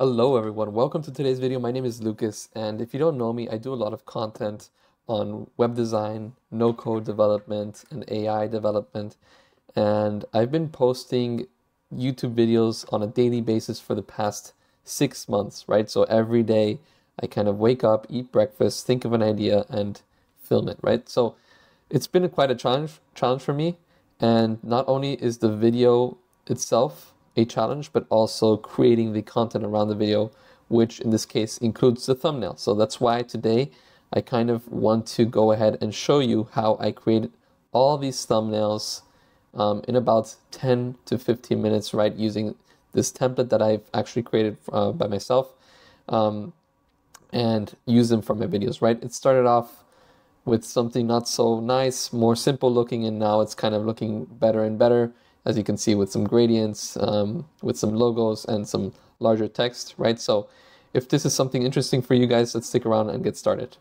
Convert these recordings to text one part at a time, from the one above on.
Hello everyone, welcome to today's video. My name is Lukas and if you don't know me, I do a lot of content on web design, no code development and AI development and I've been posting YouTube videos on a daily basis for the past six months, right? So every day I kind of wake up, eat breakfast, think of an idea and film it, right? So it's been quite a challenge challenge for me and not only is the video itself a challenge, but also creating the content around the video, which in this case includes the thumbnail. So that's why today I kind of want to go ahead and show you how I created all these thumbnails um, in about 10 to 15 minutes, right? Using this template that I've actually created uh, by myself um, and use them for my videos, right? It started off with something not so nice, more simple looking, and now it's kind of looking better and better as you can see with some gradients, um, with some logos and some larger text, right? So if this is something interesting for you guys, let's stick around and get started.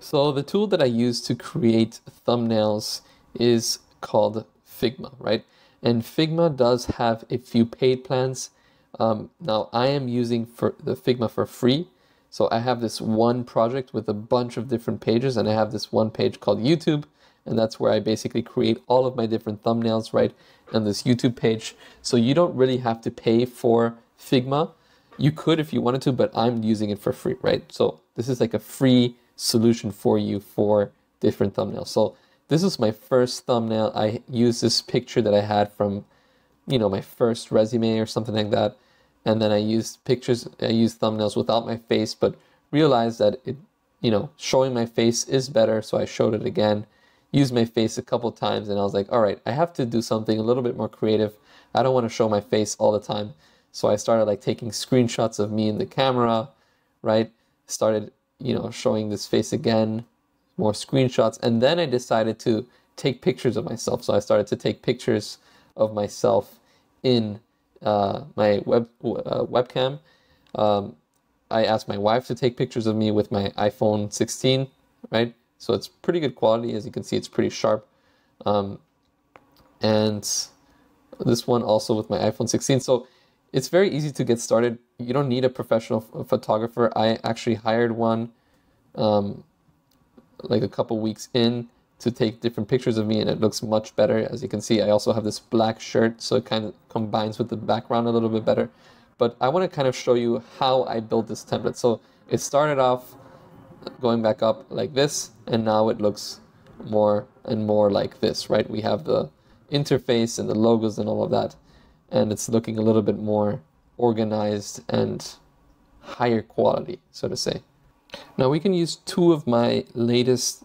So the tool that I use to create thumbnails is called Figma, right? And Figma does have a few paid plans. Um, now I am using for the Figma for free. So I have this one project with a bunch of different pages and I have this one page called YouTube and that's where I basically create all of my different thumbnails, right? On this YouTube page. So you don't really have to pay for Figma. You could if you wanted to, but I'm using it for free, right? So this is like a free solution for you for different thumbnails. So this is my first thumbnail. I use this picture that I had from, you know, my first resume or something like that. And then I used pictures, I used thumbnails without my face, but realized that it, you know, showing my face is better. So I showed it again used my face a couple times and I was like, all right, I have to do something a little bit more creative. I don't want to show my face all the time. So I started like taking screenshots of me in the camera, right? Started, you know, showing this face again, more screenshots. And then I decided to take pictures of myself. So I started to take pictures of myself in uh, my web uh, webcam. Um, I asked my wife to take pictures of me with my iPhone 16, right? So it's pretty good quality. As you can see, it's pretty sharp. Um, and this one also with my iPhone 16. So it's very easy to get started. You don't need a professional photographer. I actually hired one um, like a couple weeks in to take different pictures of me and it looks much better. As you can see, I also have this black shirt, so it kind of combines with the background a little bit better. But I want to kind of show you how I built this template. So it started off going back up like this, and now it looks more and more like this, right? We have the interface and the logos and all of that, and it's looking a little bit more organized and higher quality, so to say. Now we can use two of my latest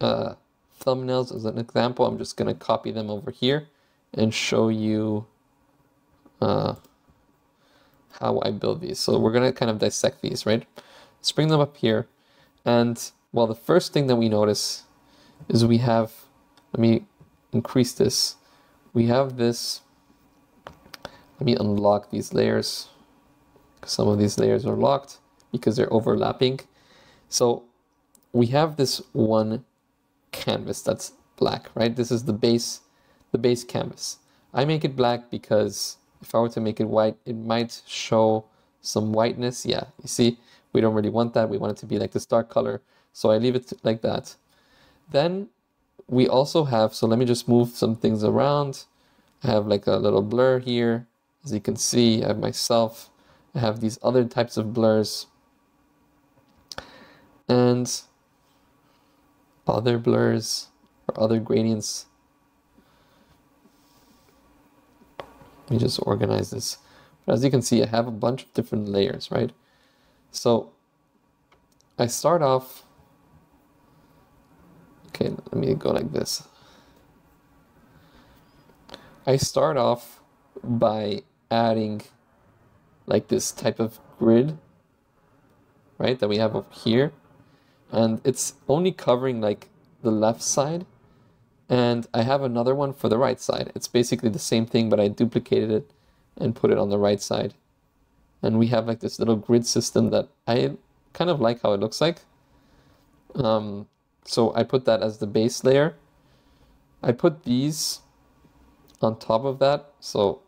uh, thumbnails as an example. I'm just going to copy them over here and show you uh, how I build these. So we're going to kind of dissect these, right? Let's bring them up here. And well, the first thing that we notice is we have, let me increase this. We have this, let me unlock these layers. Some of these layers are locked because they're overlapping. So we have this one canvas that's black, right? This is the base, the base canvas. I make it black because if I were to make it white, it might show some whiteness. Yeah, you see, we don't really want that. We want it to be like this dark color. So I leave it like that. Then we also have, so let me just move some things around. I have like a little blur here. As you can see, I have myself. I have these other types of blurs. And other blurs or other gradients. Let me just organize this. But as you can see, I have a bunch of different layers, right? So I start off, okay, let me go like this. I start off by adding like this type of grid, right, that we have up here. And it's only covering like the left side. And I have another one for the right side. It's basically the same thing, but I duplicated it and put it on the right side and we have like this little grid system that I kind of like how it looks like. Um, so I put that as the base layer. I put these on top of that. So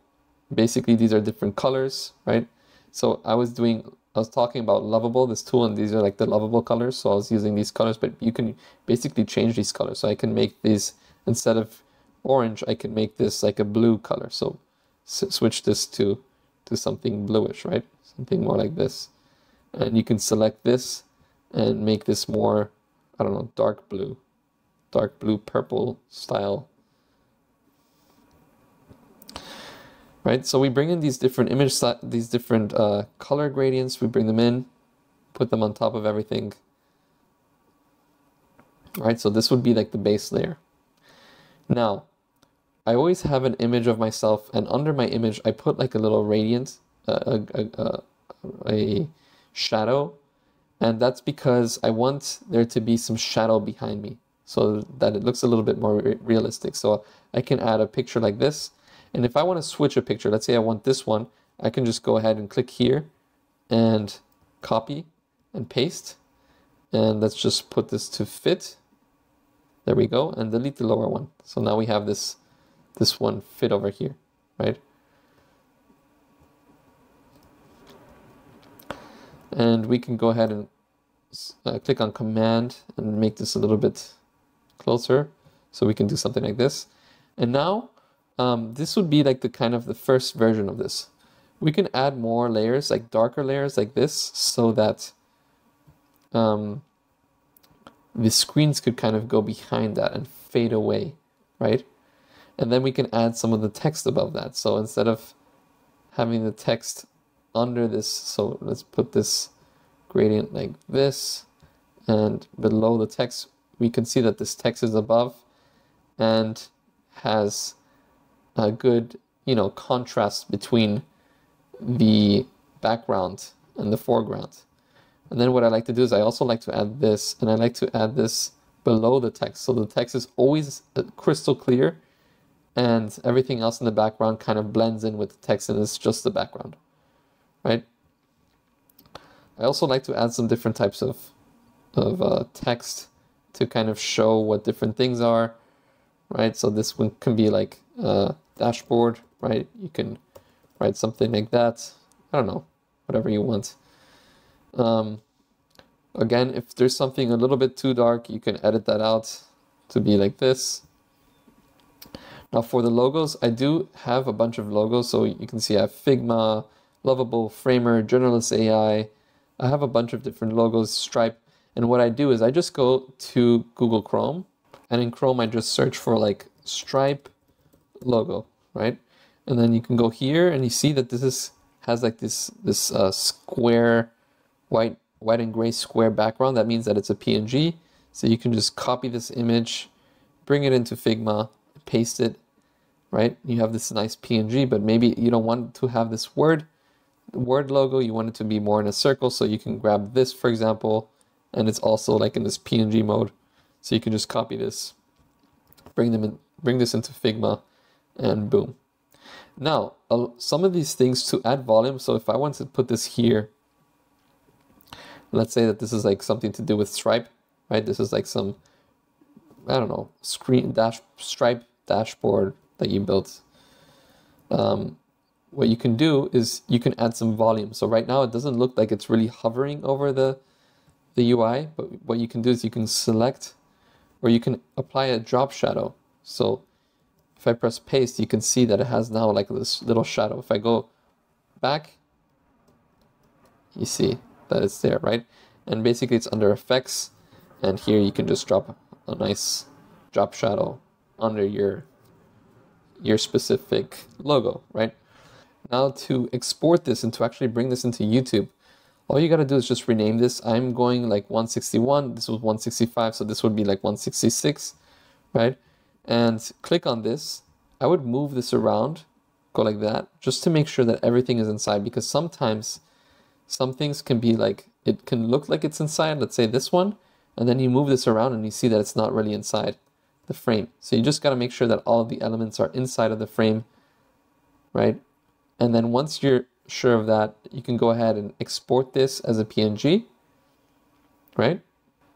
basically these are different colors, right? So I was doing, I was talking about Lovable, this tool, and these are like the Lovable colors. So I was using these colors, but you can basically change these colors. So I can make these, instead of orange, I can make this like a blue color. So switch this to, to something bluish, right? Something more like this. And you can select this and make this more, I don't know, dark blue, dark blue purple style. Right, so we bring in these different image, these different uh, color gradients, we bring them in, put them on top of everything. Right, so this would be like the base layer. Now, I always have an image of myself, and under my image, I put like a little gradient, uh, a, a, a, a shadow, and that's because I want there to be some shadow behind me so that it looks a little bit more re realistic. So I can add a picture like this, and if I want to switch a picture, let's say I want this one, I can just go ahead and click here and copy and paste, and let's just put this to fit. There we go, and delete the lower one. So now we have this this one fit over here, right? And we can go ahead and uh, click on command and make this a little bit closer. So we can do something like this. And now um, this would be like the kind of the first version of this. We can add more layers, like darker layers like this, so that um, the screens could kind of go behind that and fade away, right? And then we can add some of the text above that. So instead of having the text under this, so let's put this gradient like this, and below the text, we can see that this text is above and has a good, you know, contrast between the background and the foreground. And then what I like to do is I also like to add this, and I like to add this below the text. So the text is always uh, crystal clear and everything else in the background kind of blends in with the text and it's just the background, right? I also like to add some different types of, of uh, text to kind of show what different things are, right? So this one can be like a dashboard, right? You can write something like that. I don't know, whatever you want. Um, again, if there's something a little bit too dark, you can edit that out to be like this. Now for the logos, I do have a bunch of logos. So you can see I have Figma, Lovable, Framer, Journalist AI. I have a bunch of different logos, Stripe. And what I do is I just go to Google Chrome and in Chrome I just search for like Stripe logo, right? And then you can go here and you see that this is has like this this uh, square white white and gray square background. That means that it's a PNG. So you can just copy this image, bring it into Figma, paste it, right? You have this nice PNG, but maybe you don't want to have this word, word logo. You want it to be more in a circle. So you can grab this, for example, and it's also like in this PNG mode. So you can just copy this, bring them in, bring this into Figma, and boom. Now, uh, some of these things to add volume. So if I want to put this here, let's say that this is like something to do with Stripe, right? This is like some, I don't know, screen dash Stripe dashboard that you built, um, what you can do is you can add some volume. So right now it doesn't look like it's really hovering over the, the UI, but what you can do is you can select or you can apply a drop shadow. So if I press paste, you can see that it has now like this little shadow. If I go back, you see that it's there, right? And basically it's under effects and here you can just drop a nice drop shadow under your your specific logo, right? Now to export this and to actually bring this into YouTube, all you gotta do is just rename this. I'm going like 161, this was 165, so this would be like 166, right? And click on this. I would move this around, go like that, just to make sure that everything is inside because sometimes some things can be like, it can look like it's inside, let's say this one, and then you move this around and you see that it's not really inside the frame. So you just got to make sure that all of the elements are inside of the frame, right? And then once you're sure of that, you can go ahead and export this as a PNG, right?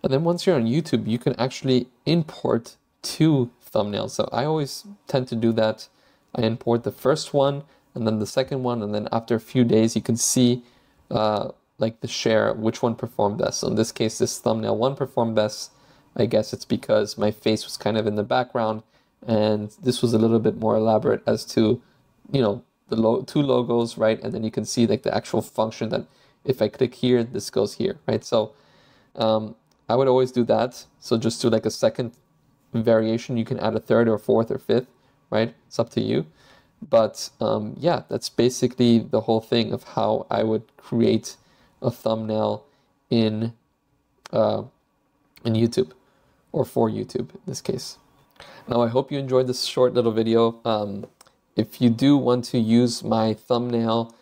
And then once you're on YouTube, you can actually import two thumbnails. So I always tend to do that. I import the first one and then the second one, and then after a few days, you can see uh, like the share, which one performed best. So in this case, this thumbnail one performed best. I guess it's because my face was kind of in the background, and this was a little bit more elaborate as to, you know, the lo two logos, right? And then you can see like the actual function that if I click here, this goes here, right? So um, I would always do that. So just do like a second variation. You can add a third or fourth or fifth, right? It's up to you. But um, yeah, that's basically the whole thing of how I would create a thumbnail in uh, in YouTube or for YouTube in this case. Now I hope you enjoyed this short little video. Um, if you do want to use my thumbnail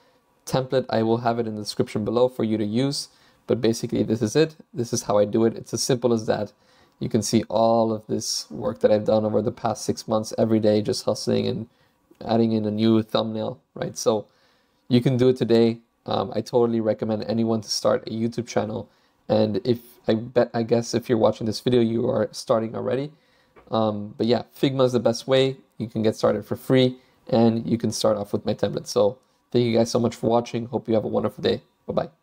template, I will have it in the description below for you to use. But basically this is it. This is how I do it. It's as simple as that. You can see all of this work that I've done over the past six months every day, just hustling and adding in a new thumbnail, right? So you can do it today. Um, I totally recommend anyone to start a YouTube channel. And if I bet, I guess if you're watching this video, you are starting already. Um, but yeah, Figma is the best way. You can get started for free and you can start off with my template. So thank you guys so much for watching. Hope you have a wonderful day. Bye-bye.